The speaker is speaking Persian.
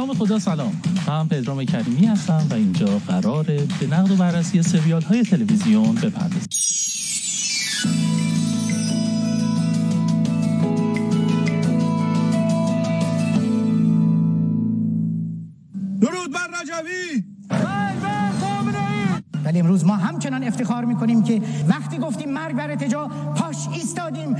نام خدا سلام. من پدرام کریمی هستم و اینجا قراره به نقد و بررسی سریال های تلویزیون بپردازیم. درود بر رجوی. ولی امروز ما همچنان افتخار می‌کنیم که وقتی گفتیم مرگ بر اتجا پاش ایستادیم.